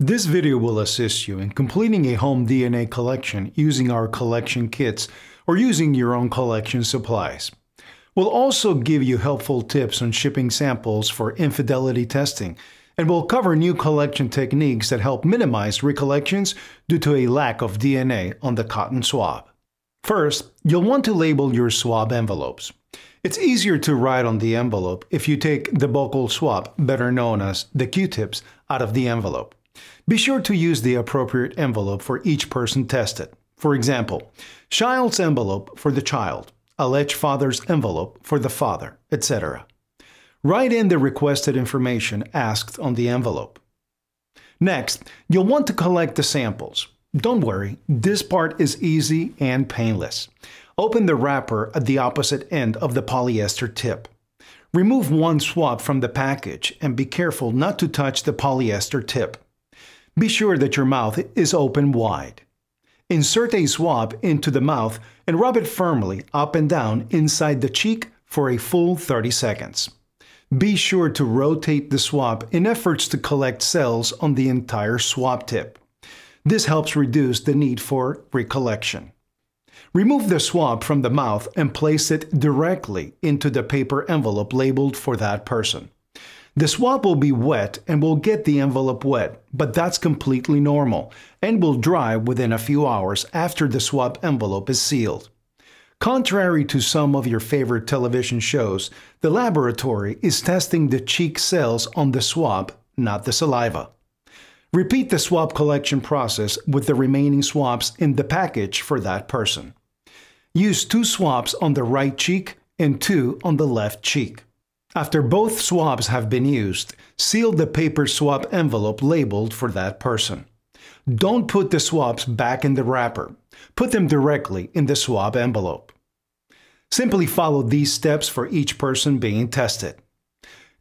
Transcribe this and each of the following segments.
This video will assist you in completing a home DNA collection using our collection kits or using your own collection supplies. We'll also give you helpful tips on shipping samples for infidelity testing, and we'll cover new collection techniques that help minimize recollections due to a lack of DNA on the cotton swab. First, you'll want to label your swab envelopes. It's easier to write on the envelope if you take the buccal swab, better known as the Q-tips, out of the envelope. Be sure to use the appropriate envelope for each person tested. For example, child's envelope for the child, alleged father's envelope for the father, etc. Write in the requested information asked on the envelope. Next, you'll want to collect the samples. Don't worry, this part is easy and painless. Open the wrapper at the opposite end of the polyester tip. Remove one swab from the package and be careful not to touch the polyester tip. Be sure that your mouth is open wide. Insert a swab into the mouth and rub it firmly up and down inside the cheek for a full 30 seconds. Be sure to rotate the swab in efforts to collect cells on the entire swab tip. This helps reduce the need for recollection. Remove the swab from the mouth and place it directly into the paper envelope labeled for that person. The swab will be wet and will get the envelope wet, but that's completely normal and will dry within a few hours after the swab envelope is sealed. Contrary to some of your favorite television shows, the laboratory is testing the cheek cells on the swab, not the saliva. Repeat the swab collection process with the remaining swabs in the package for that person. Use two swabs on the right cheek and two on the left cheek. After both swabs have been used, seal the paper swab envelope labeled for that person. Don't put the swabs back in the wrapper. Put them directly in the swab envelope. Simply follow these steps for each person being tested.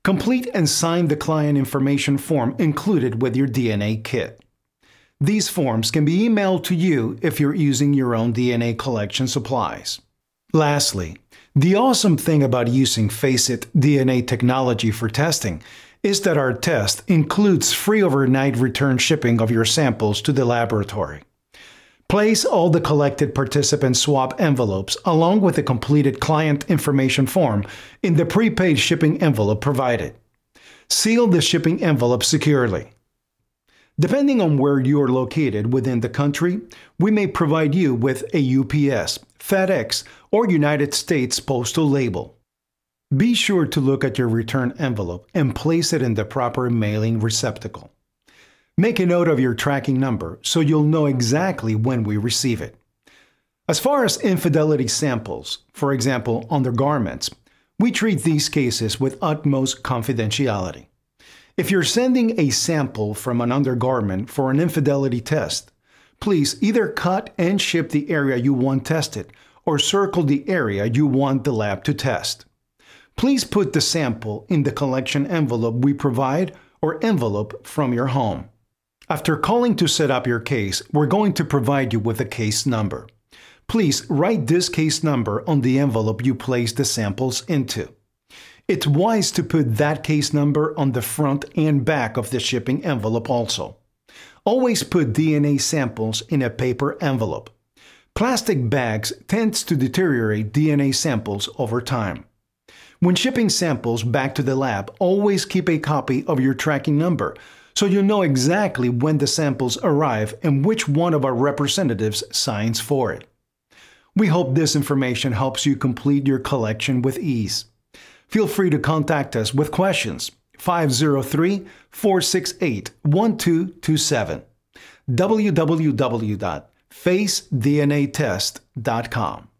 Complete and sign the client information form included with your DNA kit. These forms can be emailed to you if you're using your own DNA collection supplies. Lastly, the awesome thing about using FACEIT DNA technology for testing is that our test includes free overnight return shipping of your samples to the laboratory. Place all the collected participant swab envelopes along with the completed client information form in the prepaid shipping envelope provided. Seal the shipping envelope securely. Depending on where you are located within the country, we may provide you with a UPS, FedEx, or United States postal label. Be sure to look at your return envelope and place it in the proper mailing receptacle. Make a note of your tracking number so you'll know exactly when we receive it. As far as infidelity samples, for example, undergarments, we treat these cases with utmost confidentiality. If you're sending a sample from an undergarment for an infidelity test, please either cut and ship the area you want tested or circle the area you want the lab to test. Please put the sample in the collection envelope we provide or envelope from your home. After calling to set up your case, we're going to provide you with a case number. Please write this case number on the envelope you place the samples into. It's wise to put that case number on the front and back of the shipping envelope also. Always put DNA samples in a paper envelope. Plastic bags tends to deteriorate DNA samples over time. When shipping samples back to the lab, always keep a copy of your tracking number so you know exactly when the samples arrive and which one of our representatives signs for it. We hope this information helps you complete your collection with ease feel free to contact us with questions 503 468 1227 www.facednatest.com.